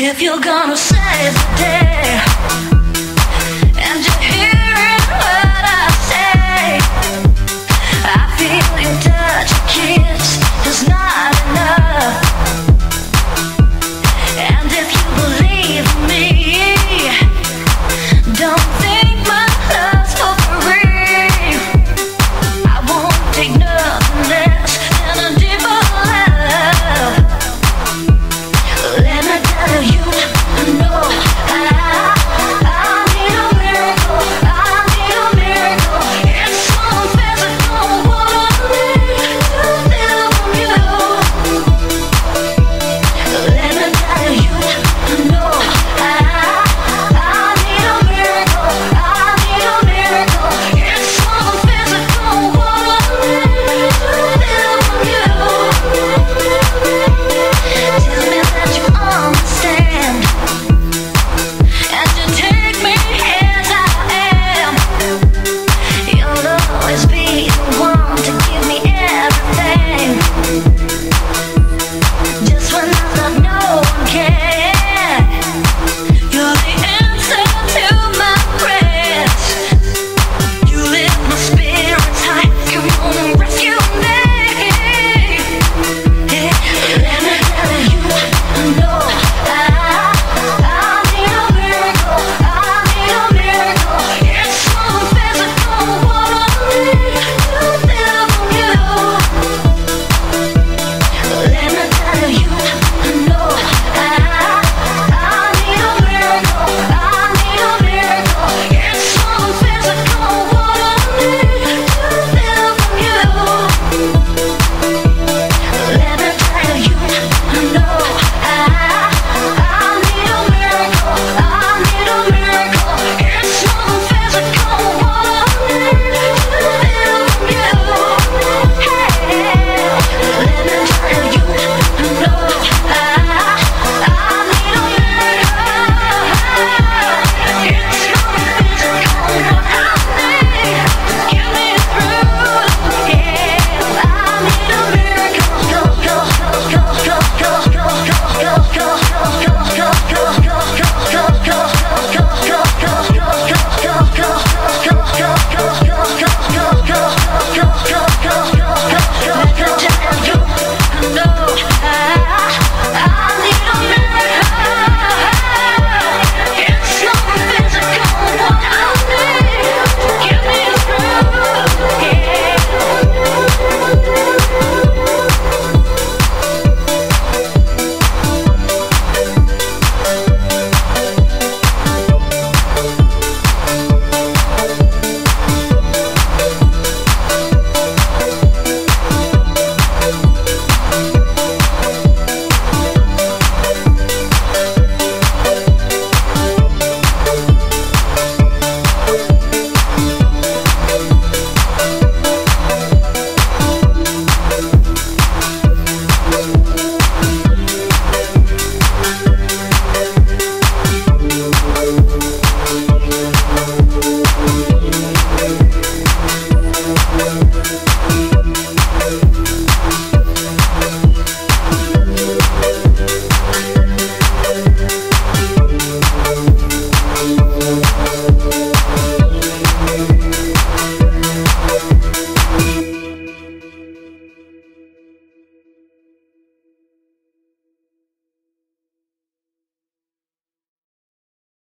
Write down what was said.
If you're gonna save the day